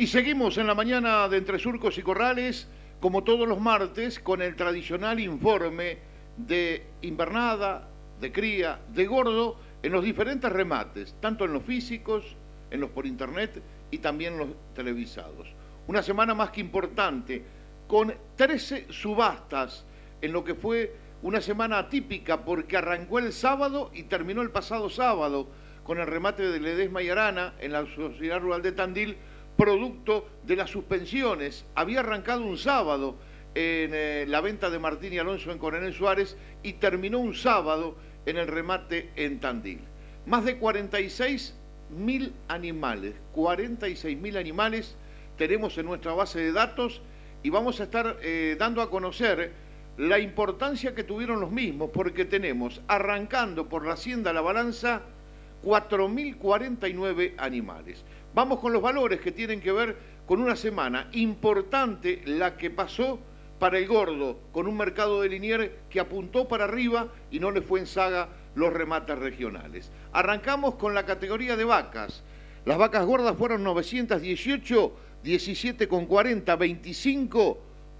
Y seguimos en la mañana de Entre Surcos y Corrales, como todos los martes, con el tradicional informe de invernada, de cría, de gordo, en los diferentes remates, tanto en los físicos, en los por internet y también en los televisados. Una semana más que importante, con 13 subastas en lo que fue una semana atípica porque arrancó el sábado y terminó el pasado sábado con el remate de Ledesma y Arana en la Sociedad Rural de Tandil producto de las suspensiones. Había arrancado un sábado en eh, la venta de Martín y Alonso en Coronel Suárez y terminó un sábado en el remate en Tandil. Más de 46 mil animales, 46 mil animales tenemos en nuestra base de datos y vamos a estar eh, dando a conocer la importancia que tuvieron los mismos, porque tenemos, arrancando por la Hacienda La Balanza, 4.049 animales. Vamos con los valores que tienen que ver con una semana importante la que pasó para el gordo, con un mercado de Linier que apuntó para arriba y no le fue en saga los remates regionales. Arrancamos con la categoría de vacas. Las vacas gordas fueron 918, 17,40, 25,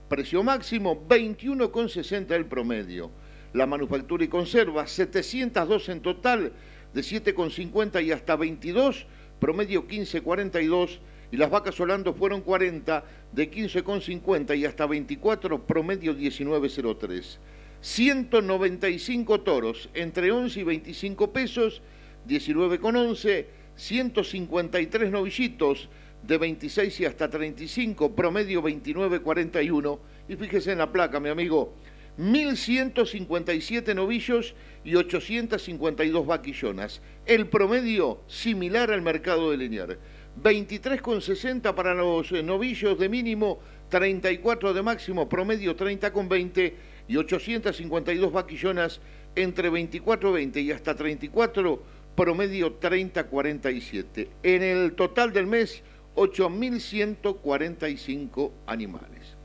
precio máximo 21,60 el promedio. La manufactura y conserva 702 en total, de 7,50 y hasta 22 promedio 15,42 y las vacas solando fueron 40 de 15,50 y hasta 24 promedio 19,03. 195 toros entre 11 y 25 pesos, 19,11, 153 novillitos de 26 y hasta 35, promedio 29,41 y fíjese en la placa, mi amigo, 1.157 novillos y 852 vaquillonas. El promedio similar al mercado de Liniar. 23,60 para los eh, novillos de mínimo, 34 de máximo, promedio 30,20 y 852 vaquillonas entre 24,20 y hasta 34, promedio 30,47. En el total del mes, 8.145 animales.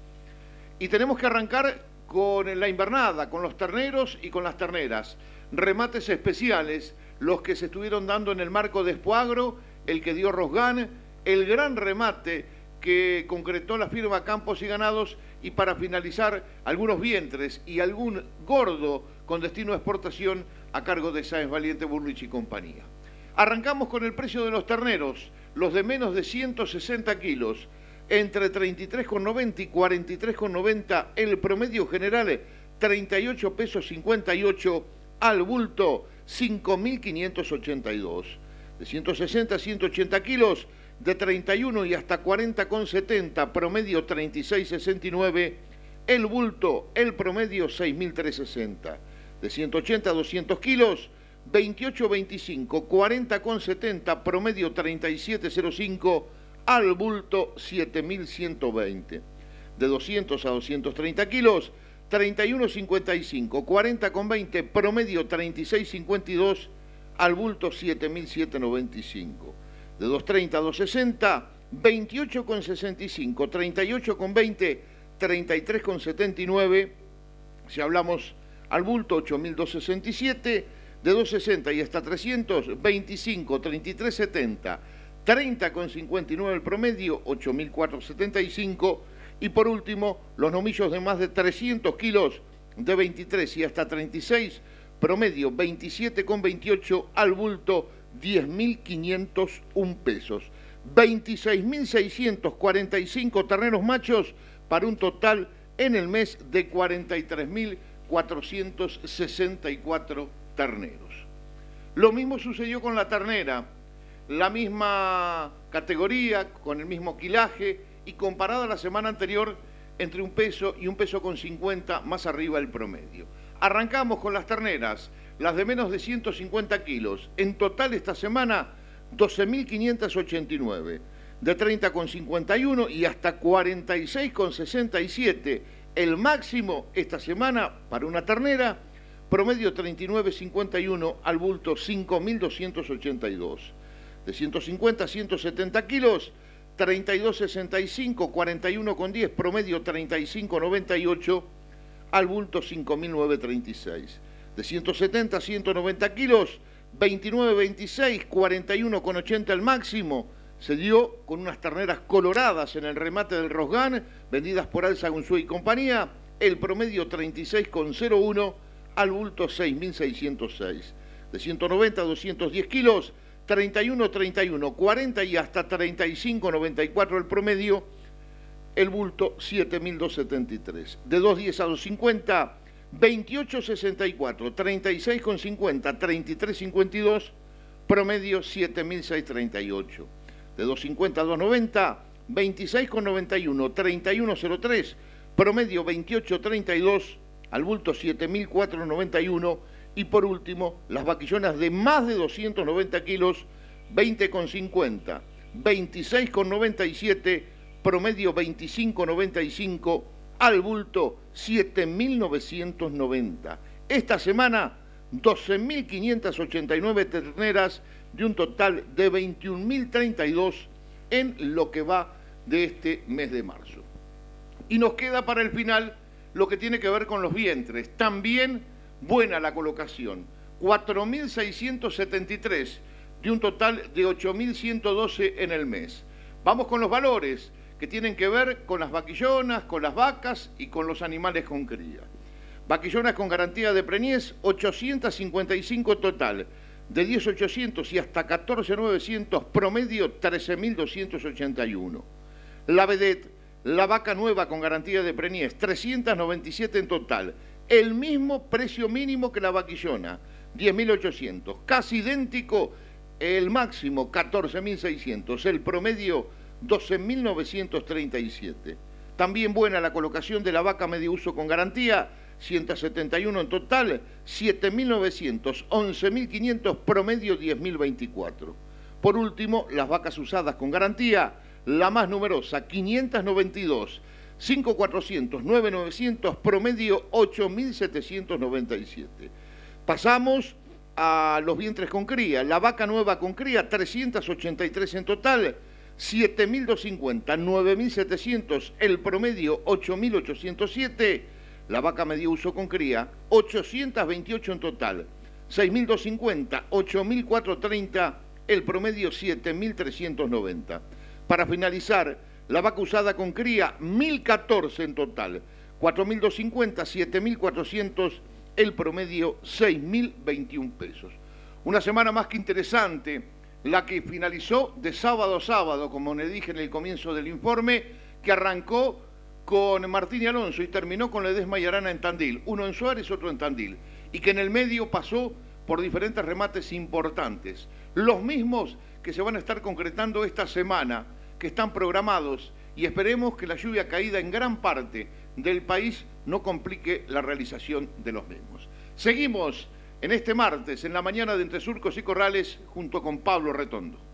Y tenemos que arrancar con la invernada, con los terneros y con las terneras. Remates especiales, los que se estuvieron dando en el marco de Espoagro, el que dio Rosgan, el gran remate que concretó la firma Campos y Ganados y para finalizar algunos vientres y algún gordo con destino a exportación a cargo de Sáenz Valiente Burlich y compañía. Arrancamos con el precio de los terneros, los de menos de 160 kilos entre 33,90 y 43,90 el promedio general 38 pesos 58 al bulto 5.582 de 160 a 180 kilos de 31 y hasta 40,70 promedio 36,69 el bulto el promedio 6.360 de 180 a 200 kilos 28,25 40,70 promedio 37,05 al bulto 7.120. De 200 a 230 kilos, 31.55, 40 con 20, promedio 36.52, al bulto 7.795. De 230 a 260, 28 con 65, 38 con 20, 33 con 79. Si hablamos al bulto 8.267, de 260 y hasta 300, 25, 33.70. 30,59 el promedio, 8.475. Y por último, los nomillos de más de 300 kilos de 23 y hasta 36, promedio 27,28 al bulto, 10.501 pesos. 26.645 terneros machos para un total en el mes de 43.464 terneros. Lo mismo sucedió con la ternera la misma categoría, con el mismo quilaje y comparado a la semana anterior entre un peso y un peso con 50 más arriba del promedio. Arrancamos con las terneras, las de menos de 150 kilos. En total esta semana 12.589, de 30,51 y hasta 46,67. El máximo esta semana para una ternera, promedio 39,51 al bulto 5.282 de 150 a 170 kilos, 32,65, 41,10, promedio 35,98, al bulto 5.936. De 170 a 190 kilos, 29,26, 41,80 el máximo, se dio con unas terneras coloradas en el remate del Rosgan, vendidas por Alza Gunzú y compañía, el promedio 36,01 al bulto 6.606. De 190 a 210 kilos, 31, 31, 40 y hasta 35, 94 el promedio, el bulto 7.273. De 210 a 250, 28,64, 36,50, 33,52, promedio 7.638. De 250 a 290, 26,91, 31,03, promedio 28,32, al bulto 7.491 y por último las vaquillonas de más de 290 kilos 20,50, 26,97, promedio 25,95, al bulto 7.990. Esta semana 12.589 terneras de un total de 21.032 en lo que va de este mes de marzo. Y nos queda para el final lo que tiene que ver con los vientres. También buena la colocación. 4.673 de un total de 8.112 en el mes. Vamos con los valores que tienen que ver con las vaquillonas, con las vacas y con los animales con cría. Vaquillonas con garantía de preñez, 855 total, de 10.800 y hasta 14.900, promedio 13.281. La vedette la vaca nueva con garantía de preñez, 397 en total. El mismo precio mínimo que la vaquillona, 10.800. Casi idéntico el máximo, 14.600. El promedio, 12.937. También buena la colocación de la vaca medio uso con garantía, 171 en total, 7.900, 11.500, promedio 10.024. Por último, las vacas usadas con garantía, la más numerosa, 592, 5400, 9900, promedio 8797. Pasamos a los vientres con cría. La vaca nueva con cría, 383 en total, 7250, 9700, el promedio 8807. La vaca medio uso con cría, 828 en total, 6250, 8430, el promedio 7390. Para finalizar, la vaca usada con cría, 1.014 en total, 4.250, 7.400, el promedio 6.021 pesos. Una semana más que interesante, la que finalizó de sábado a sábado, como le dije en el comienzo del informe, que arrancó con Martín y Alonso y terminó con Ledesma y Arana en Tandil, uno en Suárez, otro en Tandil, y que en el medio pasó por diferentes remates importantes, los mismos que se van a estar concretando esta semana, que están programados, y esperemos que la lluvia caída en gran parte del país no complique la realización de los mismos. Seguimos en este martes, en la mañana de Entre Surcos y Corrales, junto con Pablo Retondo.